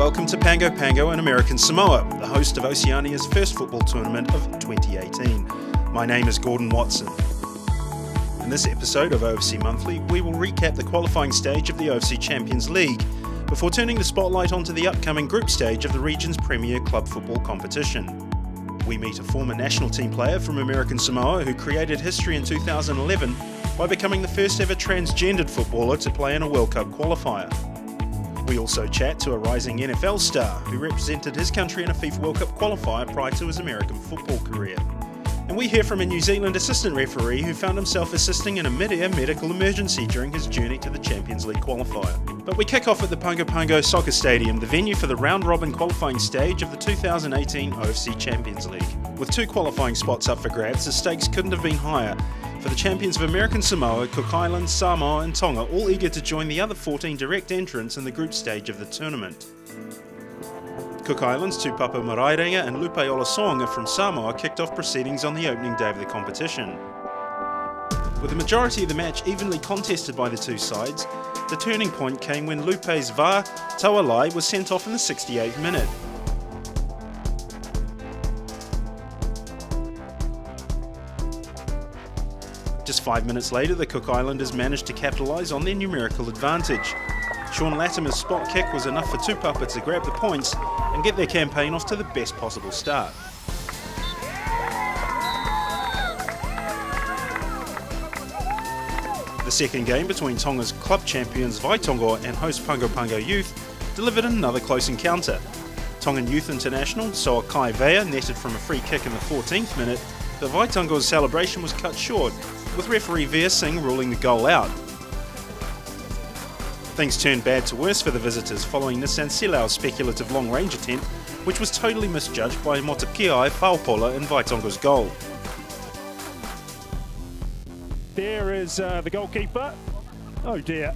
And welcome to Pago Pago in American Samoa, the host of Oceania's first football tournament of 2018. My name is Gordon Watson. In this episode of OFC Monthly, we will recap the qualifying stage of the OFC Champions League before turning the spotlight onto the upcoming group stage of the region's premier club football competition. We meet a former national team player from American Samoa who created history in 2011 by becoming the first ever transgendered footballer to play in a World Cup qualifier. We also chat to a rising NFL star who represented his country in a FIFA World Cup qualifier prior to his American football career. And we hear from a New Zealand assistant referee who found himself assisting in a mid-air medical emergency during his journey to the Champions League qualifier. But we kick off at the Pago Pago Soccer Stadium, the venue for the round-robin qualifying stage of the 2018 OFC Champions League. With two qualifying spots up for grabs, the stakes couldn't have been higher, for the champions of American Samoa, Cook Islands, Samoa, and Tonga, all eager to join the other 14 direct entrants in the group stage of the tournament. Cook Islands, Tupapa Maraerenga and Lupe o le Soaga from Samoa kicked off proceedings on the opening day of the competition. With the majority of the match evenly contested by the two sides, the turning point came when Lupe's Va Taualai was sent off in the 68th minute. Just five minutes later, the Cook Islanders managed to capitalise on their numerical advantage. Sean Latimer's spot kick was enough for Tupapa to grab the points and get their campaign off to the best possible start. The second game between Tonga's club champions Veitongo and host Pago Pago Youth delivered another close encounter. Tongan Youth International Soakai Vea netted from a free kick in the 14th minute, but Veitongo's celebration was cut short with referee Veer Singh ruling the goal out. Things turned bad to worse for the visitors following Nissan Silau's speculative long-range attempt, which was totally misjudged by Motakiai Faupola in Veitongo's goal. There is uh, the goalkeeper. Oh dear.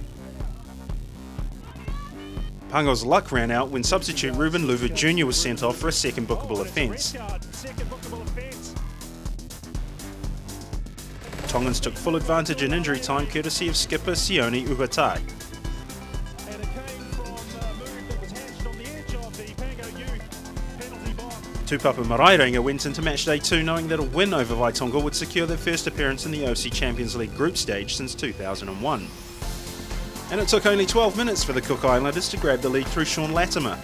Pago's luck ran out when substitute Ruben Luva Jr. was sent off for a second bookable offence. Tongans took full advantage in injury time courtesy of skipper Sione Uhatai. Tupapa Maraerenga went into match day 2 knowing that a win over Veitongo would secure their first appearance in the OC Champions League group stage since 2001. And it took only 12 minutes for the Cook Islanders to grab the lead through Sean Latimer.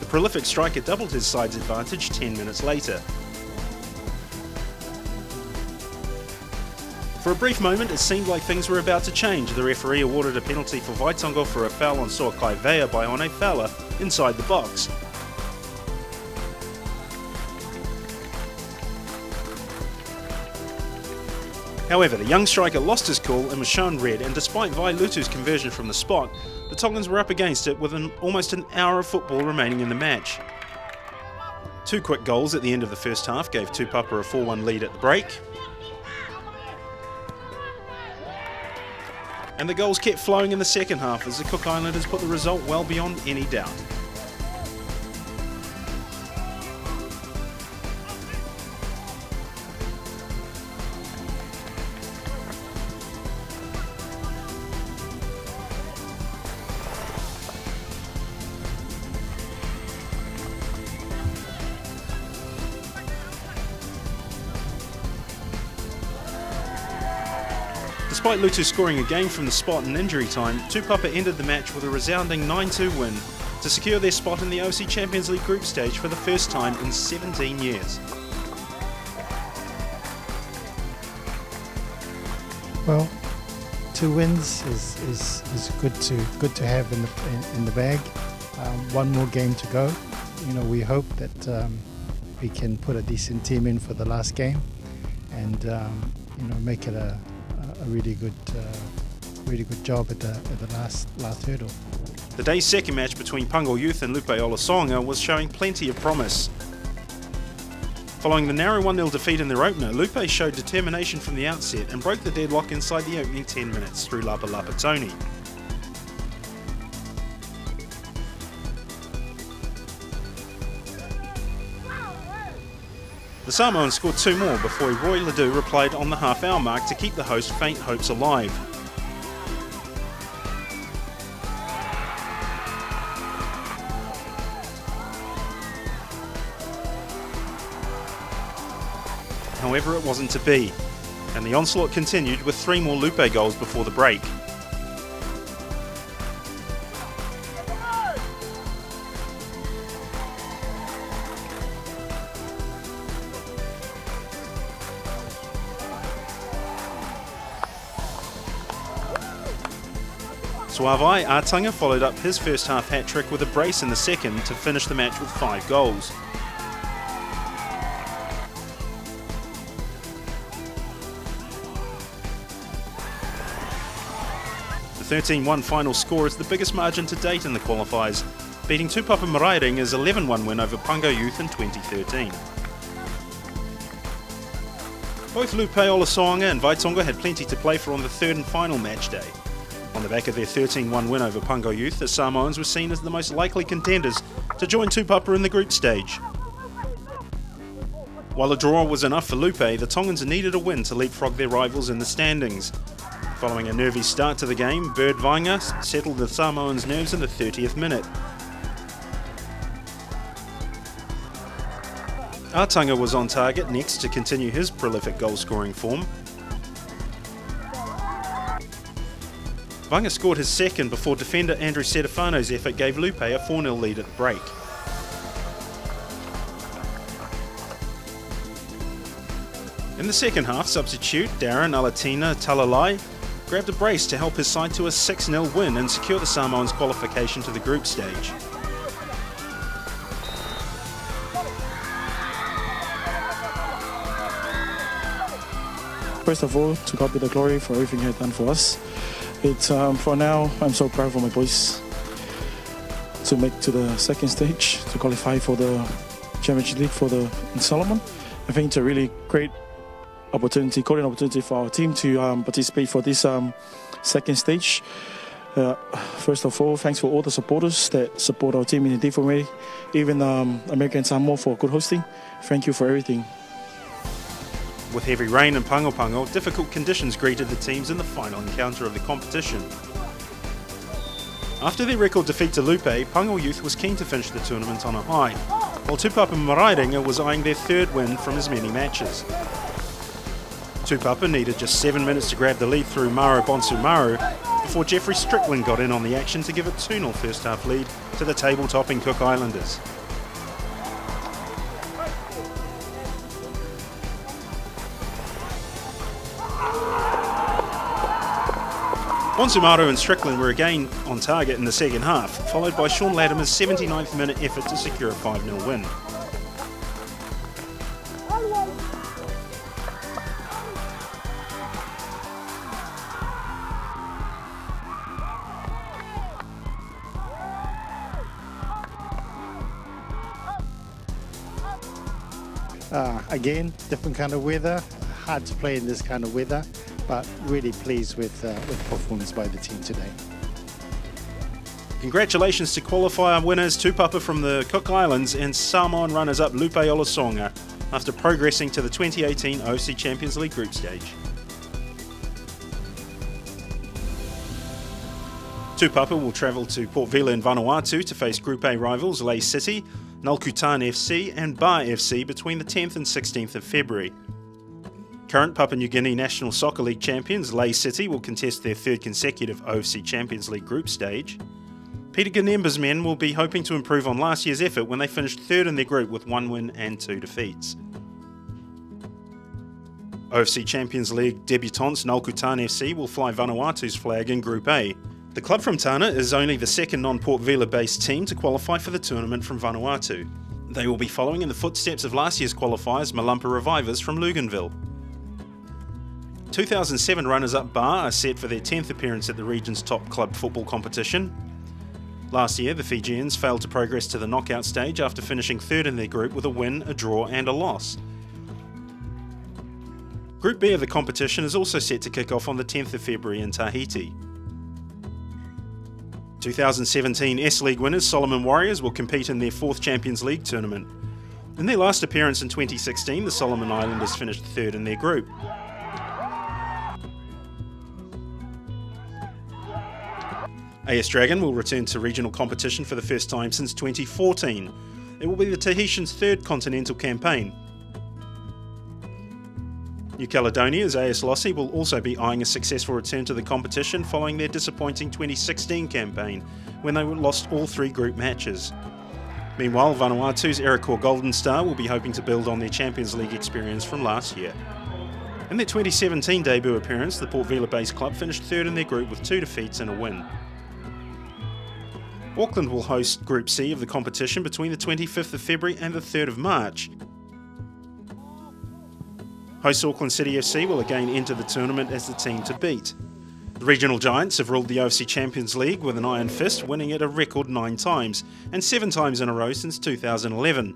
The prolific striker doubled his side's advantage 10 minutes later. For a brief moment, it seemed like things were about to change. The referee awarded a penalty for Veitongo for a foul on Soakai Vea by One Fowler inside the box. However, the young striker lost his cool and was shown red, and despite Vai Lutu's conversion from the spot, the Tongans were up against it with an, almost an hour of football remaining in the match. Two quick goals at the end of the first half gave Tupapa a 4 1 lead at the break, and the goals kept flowing in the second half as the Cook Islanders put the result well beyond any doubt. Despite Lutu scoring a game from the spot in injury time, Tupapa ended the match with a resounding 9-2 win to secure their spot in the OC Champions League group stage for the first time in 17 years. Well, two wins is, is, is good to good to have in the in, in the bag. Um, one more game to go. You know, we hope that um, we can put a decent team in for the last game, and um, you know make it a, a really good, uh, really good job at the, at the last last hurdle. The day's second match between Pago Youth and Lupe o le Soaga was showing plenty of promise. Following the narrow 1-0 defeat in their opener, Lupe showed determination from the outset and broke the deadlock inside the opening 10 minutes through Lapa Lapa Tony. The Samoans scored two more before Roy Ledoux replied on the half hour mark to keep the host faint hopes alive. However, it wasn't to be, and the onslaught continued with three more Lupe goals before the break. Suavai Atanga followed up his first half hat trick with a brace in the second to finish the match with five goals. The 13-1 final score is the biggest margin to date in the qualifiers, beating Tupapa Maraerenga's 11-1 win over Pago Youth in 2013. Both Lupe o le Soaga and Veitongo had plenty to play for on the third and final match day. On the back of their 13-1 win over Pago Youth, the Samoans were seen as the most likely contenders to join Tupapa in the group stage. While a draw was enough for Lupe, the Tongans needed a win to leapfrog their rivals in the standings. Following a nervy start to the game, Bird Vainga settled the Samoans' nerves in the 30th minute. Artunga was on target next to continue his prolific goal scoring form, Vainga scored his second before defender Andrew Setafano's effort gave Lupe a 4 0 lead at the break. In the second half, substitute Darren Alatina Talalai grabbed a brace to help his side to a 6 0 win and secure the Samoans' qualification to the group stage. First of all, to God be the glory for everything He has done for us. It's um, for now. I'm so proud for my boys to make to the second stage to qualify for the Championship League for the in Solomon. I think it's a really great opportunity, golden opportunity for our team to um, participate for this um, second stage. Uh, first of all, thanks for all the supporters that support our team in a different way. Even um, American Samoa for good hosting. Thank you for everything. With heavy rain in Pago, difficult conditions greeted the teams in the final encounter of the competition. After their record defeat to Lupe, Pago Youth was keen to finish the tournament on a high, while Tupapa Maraerenga was eyeing their third win from as many matches. Tupapa needed just seven minutes to grab the lead through Maro Bonsumaru before Jeffrey Strickland got in on the action to give a 2-0 first half lead to the table-topping Cook Islanders. Bonsumaru and Strickland were again on target in the second half, followed by Sean Latimer's 79th minute effort to secure a 5 0 win. Uh, again, different kind of weather. Hard to play in this kind of weather but really pleased with, uh, with performance by the team today. Congratulations to qualifier winners Tupapa from the Cook Islands and Samoan runners-up Lupe o le Soaga after progressing to the 2018 OFC Champions League group stage. Tupapa will travel to Port Vila in Vanuatu to face Group A rivals Lae City, Nalkutan FC and Ba FC between the 10th and 16th of February. Current Papua New Guinea National Soccer League champions Lae City will contest their third consecutive OFC Champions League group stage. Peter Ganemba's men will be hoping to improve on last year's effort when they finished third in their group with one win and two defeats. OFC Champions League debutants Nalkutan FC will fly Vanuatu's flag in Group A. The club from Tanna is only the second non-Port Vila based team to qualify for the tournament from Vanuatu. They will be following in the footsteps of last year's qualifiers Malampa Revivers from Luganville. 2007 runners up Ba are set for their 10th appearance at the region's top club football competition. Last year, the Fijians failed to progress to the knockout stage after finishing third in their group with a win, a draw, and a loss. Group B of the competition is also set to kick off on the 10th of February in Tahiti. 2017 S League winners Solomon Warriors will compete in their fourth Champions League tournament. In their last appearance in 2016, the Solomon Islanders finished third in their group. AS Dragon will return to regional competition for the first time since 2014. It will be the Tahitians' third continental campaign. New Caledonia's AS Lössi will also be eyeing a successful return to the competition following their disappointing 2016 campaign when they lost all three group matches. Meanwhile, Vanuatu's Erakor Golden Star will be hoping to build on their Champions League experience from last year. In their 2017 debut appearance, the Port Vila based club finished third in their group with two defeats and a win. Auckland will host Group C of the competition between the 25th of February and the 3rd of March. Host Auckland City FC will again enter the tournament as the team to beat. The regional giants have ruled the OFC Champions League with an iron fist, winning it a record nine times, and seven times in a row since 2011.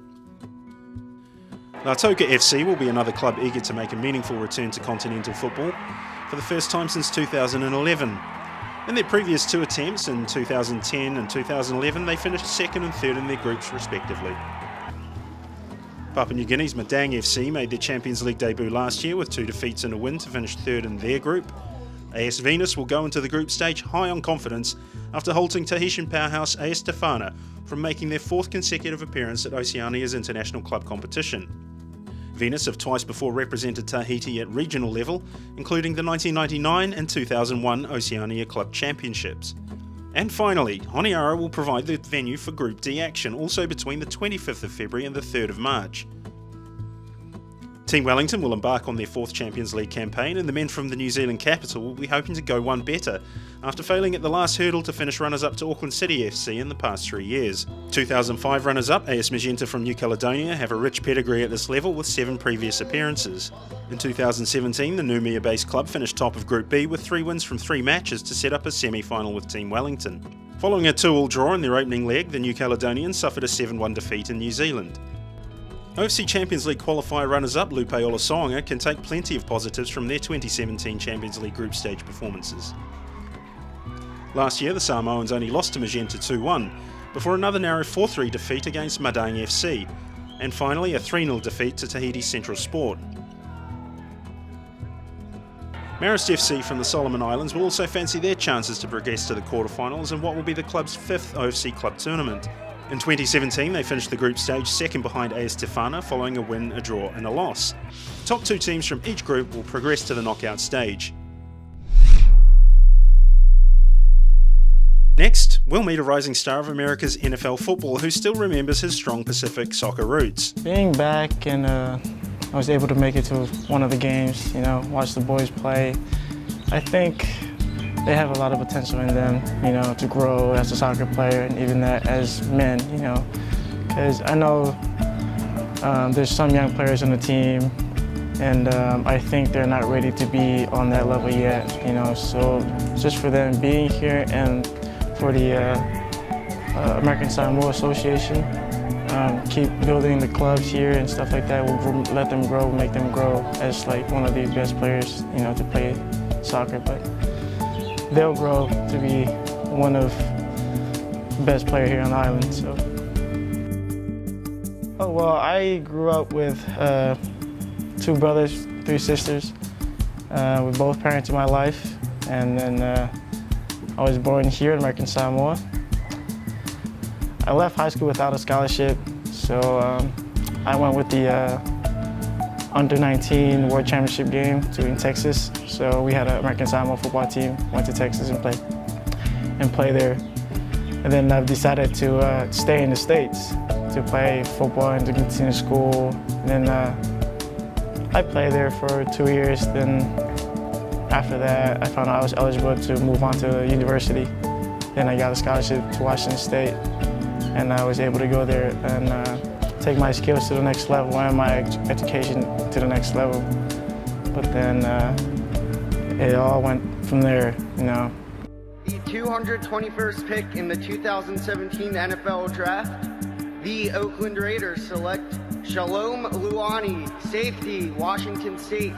Lautoka FC will be another club eager to make a meaningful return to continental football for the first time since 2011. In their previous two attempts in 2010 and 2011, they finished second and third in their groups respectively. Papua New Guinea's Madang FC made their Champions League debut last year with two defeats and a win to finish third in their group. AS Venus will go into the group stage high on confidence after halting Tahitian powerhouse AS Tefana from making their fourth consecutive appearance at Oceania's international club competition. Venus have twice before represented Tahiti at regional level, including the 1999 and 2001 Oceania Club Championships. And finally, Honiara will provide the venue for Group D action also between the 25th of February and the 3rd of March. Team Wellington will embark on their fourth Champions League campaign, and the men from the New Zealand capital will be hoping to go one better after failing at the last hurdle to finish runners up to Auckland City FC in the past three years. 2005 runners up AS Magenta from New Caledonia have a rich pedigree at this level with seven previous appearances. In 2017, the Noumea based club finished top of Group B with three wins from three matches to set up a semi final with Team Wellington. Following a 2 all draw in their opening leg, the New Caledonians suffered a 7 1 defeat in New Zealand. OFC Champions League qualifier runners-up Lupe o le Soaga can take plenty of positives from their 2017 Champions League group stage performances. Last year the Samoans only lost to Magenta 2-1, before another narrow 4-3 defeat against Madang FC, and finally a 3-0 defeat to Tahiti Central Sport. Marist FC from the Solomon Islands will also fancy their chances to progress to the quarterfinals in what will be the club's fifth OFC Club tournament. In 2017, they finished the group stage second behind AS Tefana following a win, a draw, and a loss. Top two teams from each group will progress to the knockout stage. Next, we'll meet a rising star of America's NFL football who still remembers his strong Pacific soccer roots. Being back and uh, I was able to make it to one of the games, you know, watch the boys play, I think they have a lot of potential in them, you know, to grow as a soccer player and even that as men, you know. Because I know um, there's some young players on the team and um, I think they're not ready to be on that level yet, you know. So just for them being here and for the uh, uh, American Samoa Association, um, keep building the clubs here and stuff like that. We'll let them grow, make them grow as like one of the best players, you know, to play soccer. But they'll grow to be one of the best player here on the island. So. Oh well, I grew up with uh, two brothers, three sisters, uh, with both parents in my life, and then uh, I was born here in American Samoa. I left high school without a scholarship, so um, I went with the uh, under 19 World Championship game to in Texas. So we had an American Samoa football team, went to Texas and played and play there. And then I've decided to uh, stay in the States to play football and to continue school. And then uh, I played there for two years. Then after that, I found out I was eligible to move on to university. Then I got a scholarship to Washington State, and I was able to go there and uh, take my skills to the next level and my education to the next level. But then uh, it all went from there, you know. The 221st pick in the 2017 NFL Draft, the Oakland Raiders select Shalom Luani, safety, Washington State.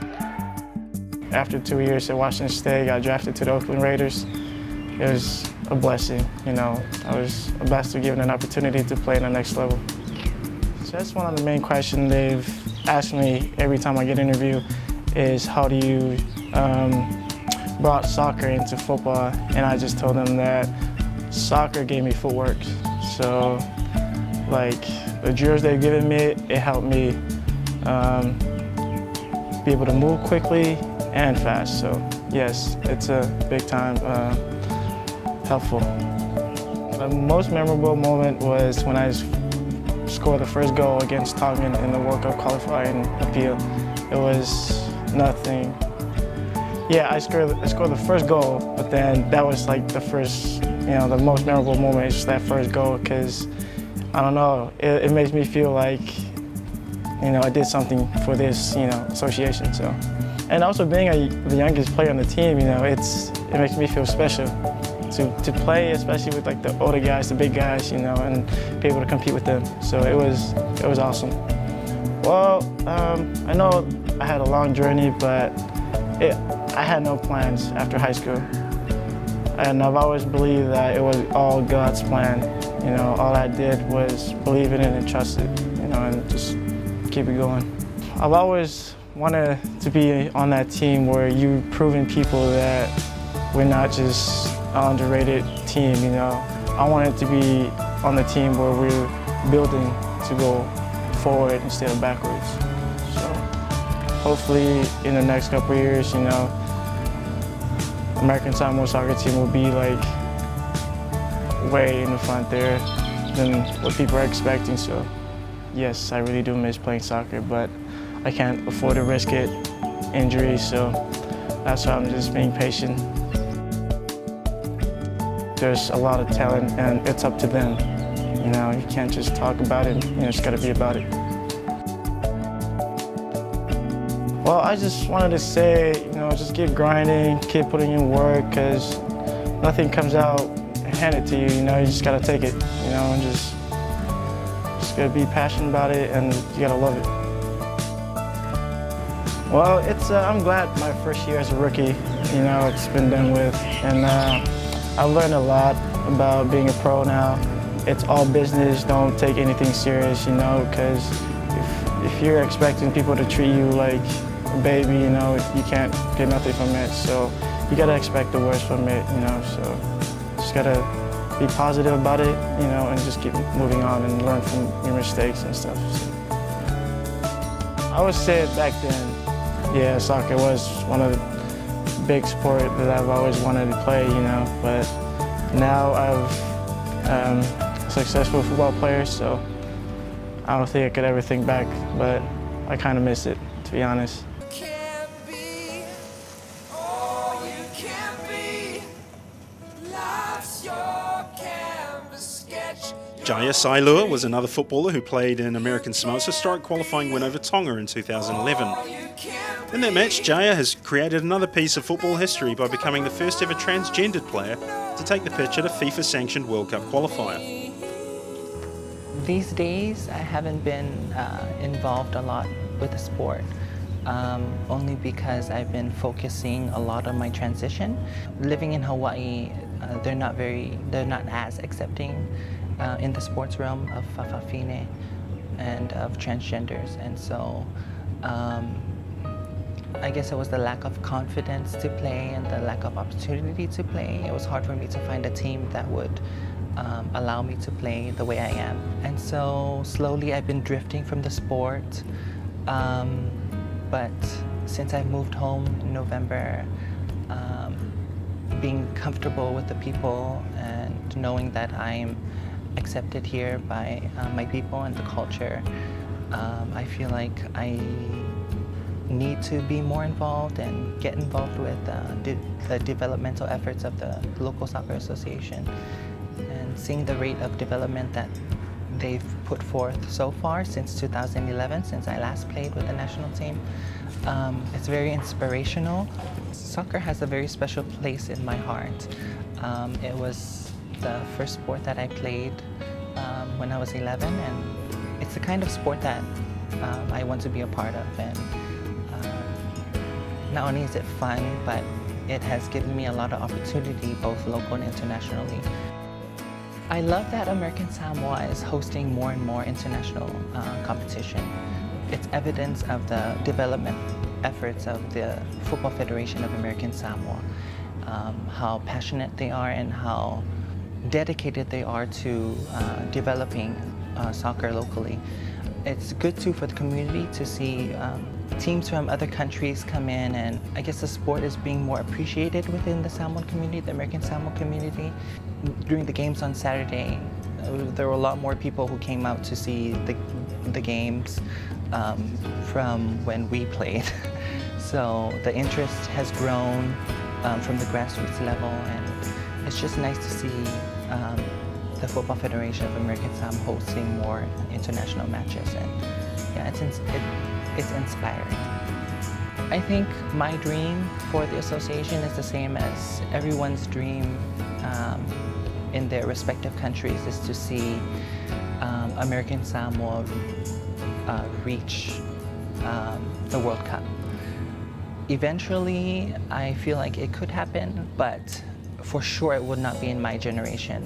After two years at Washington State, I got drafted to the Oakland Raiders. It was a blessing, you know. I was blessed to given an opportunity to play in the next level. So that's one of the main questions they've asked me every time I get interviewed is how do you um, brought soccer into football? And I just told them that soccer gave me footwork. So like the drills they've given me, it helped me um, be able to move quickly and fast. So yes, it's a big time uh, helpful. The most memorable moment was when I scored the first goal against Tongan in the World Cup qualifying appeal. It was nothing. Yeah, I scored, I scored the first goal, but then that was like the first, you know, the most memorable moment is just that first goal because, I don't know, it, it makes me feel like, you know, I did something for this, you know, association, so. And also being a, the youngest player on the team, you know, it's, it makes me feel special to, to play, especially with like the older guys, the big guys, you know, and be able to compete with them. So it was, it was awesome. Well, um, I know I had a long journey, but it, I had no plans after high school. And I've always believed that it was all God's plan. You know, all I did was believe in it and trust it, you know, and just keep it going. I've always wanted to be on that team where you're proving people that we're not just underrated team, you know. I wanted to be on the team where we're building to go forward instead of backwards. So hopefully in the next couple years, you know, American Samoa soccer team will be like way in the front there than what people are expecting. So yes, I really do miss playing soccer, but I can't afford to risk it, injuries, so that's why I'm just being patient. There's a lot of talent and it's up to them. You know, you can't just talk about it, you know, it's gotta be about it. Well, I just wanted to say, you know, just keep grinding, keep putting in work, because nothing comes out handed to you, you know, you just gotta take it, you know, and just, just gotta be passionate about it and you gotta love it. Well, it's, uh, I'm glad my first year as a rookie, you know, it's been done with, and uh, I've learned a lot about being a pro now. It's all business, don't take anything serious, you know, because if, if you're expecting people to treat you like a baby, you know, you can't get nothing from it. So you gotta expect the worst from it, you know, so just gotta be positive about it, you know, and just keep moving on and learn from your mistakes and stuff. So. I would say back then, yeah, soccer was one of the big sport that I've always wanted to play, you know, but now I've um, a successful football player, so I don't think I could ever think back, but I kind of miss it, to be honest. Jaiyah Saelua was another footballer who played in American Samoa's historic qualifying win over Tonga in 2011. In that match, Jaiyah has created another piece of football history by becoming the first ever transgendered player to take the pitch at a FIFA sanctioned World Cup qualifier. These days, I haven't been uh, involved a lot with the sport. Um, only because I've been focusing a lot on my transition. Living in Hawaii, uh, they're not very, they're not as accepting uh, in the sports realm of fa'afafine and of transgenders, and so um, I guess it was the lack of confidence to play and the lack of opportunity to play. It was hard for me to find a team that would um, allow me to play the way I am. And so slowly I've been drifting from the sport. Um, but since I moved home in November, um, being comfortable with the people and knowing that I'm accepted here by uh, my people and the culture, um, I feel like I need to be more involved and get involved with uh, de the developmental efforts of the local soccer association and seeing the rate of development that they've put forth so far since 2011, since I last played with the national team. Um, it's very inspirational. Soccer has a very special place in my heart. Um, it was the first sport that I played um, when I was 11 and it's the kind of sport that um, I want to be a part of and not only is it fun, but it has given me a lot of opportunity, both local and internationally. I love that American Samoa is hosting more and more international uh, competition. It's evidence of the development efforts of the Football Federation of American Samoa, um, how passionate they are and how dedicated they are to uh, developing uh, soccer locally. It's good too for the community to see um, teams from other countries come in and I guess the sport is being more appreciated within the Samoan community, the American Samoan community. During the games on Saturday, uh, there were a lot more people who came out to see the, the games um, from when we played. so the interest has grown um, from the grassroots level and it's just nice to see um, the Football Federation of American Samoa hosting more international matches and yeah, it's, it, it's inspiring. I think my dream for the association is the same as everyone's dream um, in their respective countries is to see um, American Samoa uh, reach um, the World Cup. Eventually, I feel like it could happen, but for sure it would not be in my generation.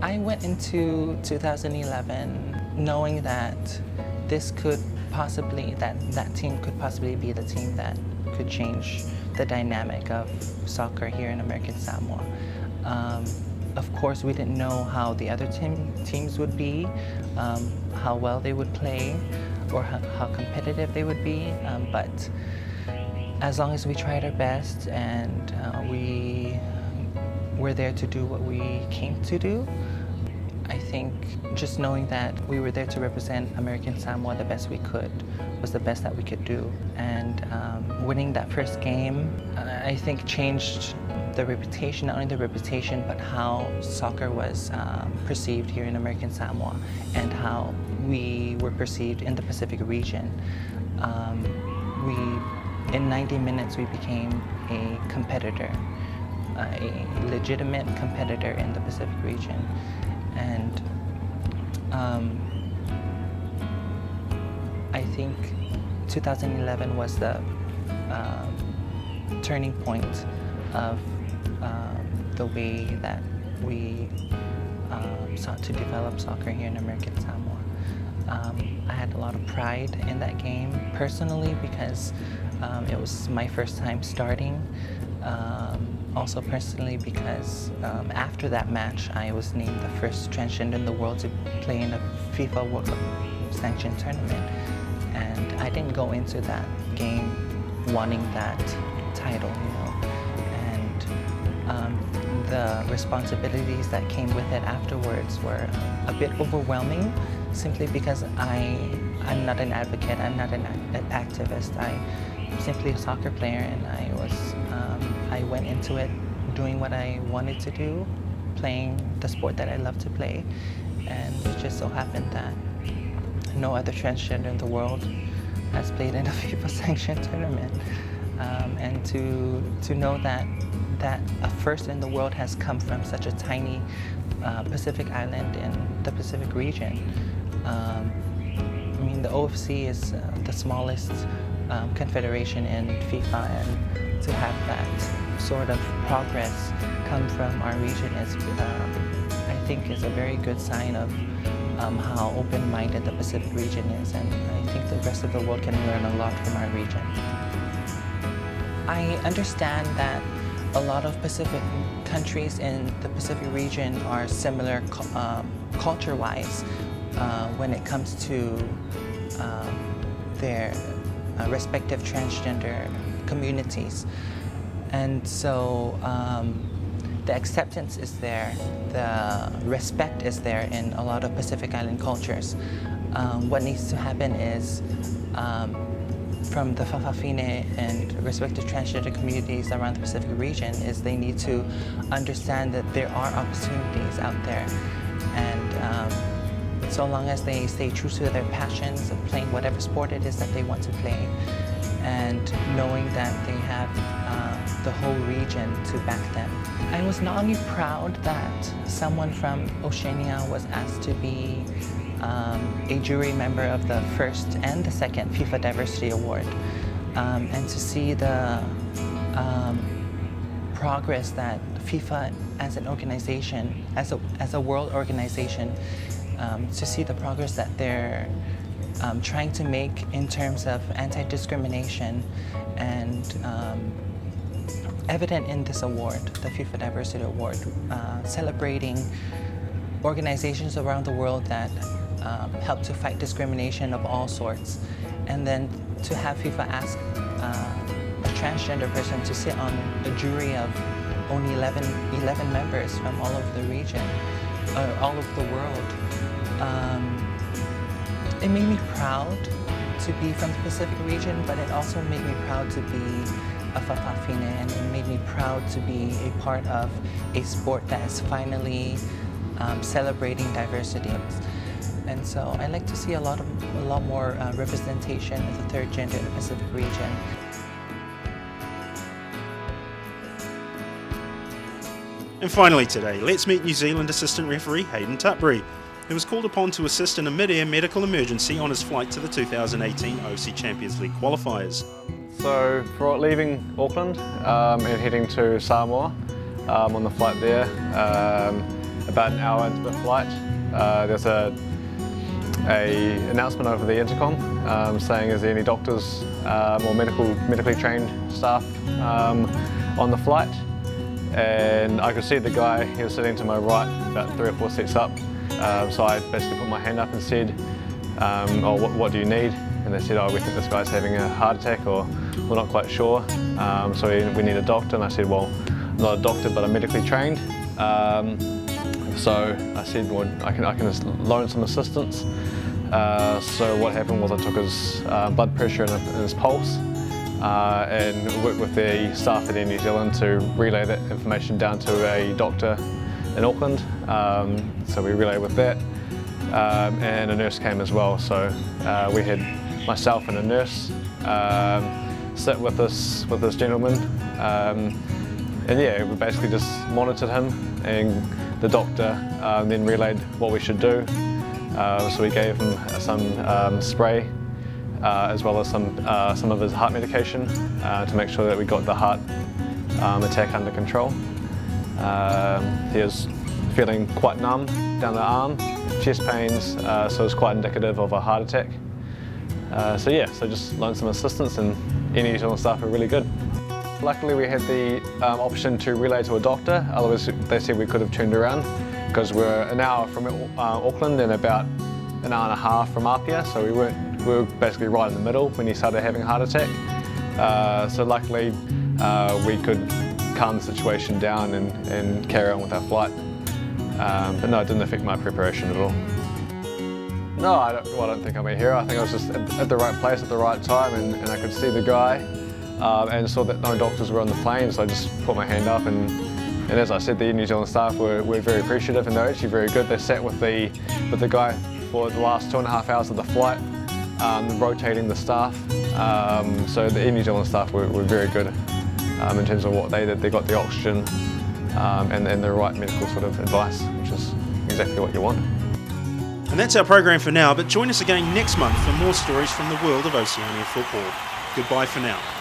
I went into 2011 knowing that this could possibly, that, that team could possibly be the team that could change the dynamic of soccer here in American Samoa. Um, of course, we didn't know how the other team, teams would be, um, how well they would play, or how, how competitive they would be, um, but as long as we tried our best and uh, we were there to do what we came to do, think just knowing that we were there to represent American Samoa the best we could was the best that we could do. And um, winning that first game, I think changed the reputation, not only the reputation, but how soccer was um, perceived here in American Samoa and how we were perceived in the Pacific region. Um, we, in 90 minutes, we became a competitor, a legitimate competitor in the Pacific region. And um, I think 2011 was the uh, turning point of um, the way that we um, sought to develop soccer here in American Samoa. Um, I had a lot of pride in that game personally because um, it was my first time starting. Um, also personally because um, after that match I was named the first transgender in the world to play in a FIFA World Cup sanctioned tournament. And I didn't go into that game wanting that title, you know. And um, the responsibilities that came with it afterwards were a bit overwhelming simply because I, I'm not an advocate, I'm not an, an activist. I, am simply a soccer player and I was, um, I went into it doing what I wanted to do, playing the sport that I love to play. And it just so happened that no other transgender in the world has played in a FIFA sanctioned tournament. Um, and to, to know that, that a first in the world has come from such a tiny uh, Pacific island in the Pacific region. Um, I mean, the OFC is uh, the smallest um, confederation in FIFA, and to have that sort of progress come from our region is, um, I think, is a very good sign of um, how open-minded the Pacific region is, and I think the rest of the world can learn a lot from our region. I understand that a lot of Pacific countries in the Pacific region are similar um, culture-wise uh, when it comes to um, their uh, respective transgender communities. And so um, the acceptance is there, the respect is there in a lot of Pacific Island cultures. Um, what needs to happen is um, from the Fa'afafine and respective transgender communities around the Pacific region is they need to understand that there are opportunities out there. And um, so long as they stay true to their passions of playing whatever sport it is that they want to play, and knowing that they have the whole region to back them. I was not only proud that someone from Oceania was asked to be um, a jury member of the first and the second FIFA Diversity Award, um, and to see the um, progress that FIFA as an organization, as a, as a world organization, um, to see the progress that they're um, trying to make in terms of anti-discrimination and um, evident in this award, the FIFA Diversity Award, uh, celebrating organizations around the world that um, help to fight discrimination of all sorts. And then to have FIFA ask uh, a transgender person to sit on a jury of only 11, 11 members from all over the region, or all over the world. Um, it made me proud to be from the Pacific region, but it also made me proud to be a Fa'afafine and it made me proud to be a part of a sport that is finally um, celebrating diversity. And so I like to see a lot of a lot more uh, representation of the third gender in the Pacific region. And finally today, let's meet New Zealand assistant referee Hayden Tutbury, who was called upon to assist in a mid-air medical emergency on his flight to the 2018 OC Champions League qualifiers. So for leaving Auckland um, and heading to Samoa um, on the flight there, um, about an hour into the flight, uh, there's a, a announcement over the intercom um, saying is there any doctors um, or medical medically trained staff um, on the flight and I could see the guy, he was sitting to my right about three or four seats up so I basically put my hand up and said, oh, what, what, do you need? And they said, oh, we think this guy's having a heart attack or we're not quite sure. Um, so we, we, need a doctor. And I said, well, I'm not a doctor, but I'm medically trained. Um, so I said, well, I can, I can loan some assistance. Uh, so what happened was I took his uh, blood pressure and, his pulse uh, and worked with the staff at Air New Zealand to relay that information down to a doctor in Auckland. Um, so we relayed with that. Um, and a nurse came as well. So uh, we had myself and a nurse um, sit with this with this gentleman. Um, and yeah, we basically just monitored him and the doctor um, then relayed what we should do. Uh, so we gave him some um, spray uh, as well as some, uh, some of his heart medication uh, to make sure that we got the heart attack under control. Um, he was feeling quite numb down the arm, chest pains, uh, so it's quite indicative of a heart attack. Uh, so yeah, so just loaned some assistance and any New Zealand staff are really good. Luckily we had the um, option to relay to a doctor, otherwise they said we could have turned around because we're an hour from uh, Auckland and about an hour and a half from Apia, so we weren't we were basically right in the middle when he started having a heart attack. Uh, so luckily uh, we could calm the situation down and, and carry on with our flight. Um, but no, it didn't affect my preparation at all. No, I don't, well, I don't think I'm a hero. I think I was just at, at the right place at the right time and, and I could see the guy um, and saw that no doctors were on the plane, so I just put my hand up and, and as I said, the New Zealand staff were, were very appreciative and they're actually very good. They sat with the, with the guy for the last two and a half hours of the flight, um, rotating the staff. Um, so the New Zealand staff were, were very good um, in terms of what they did. They got the oxygen um, and, and the right medical sort of advice, which is exactly what you want. And that's our program for now, but join us again next month for more stories from the world of Oceania football. Goodbye for now.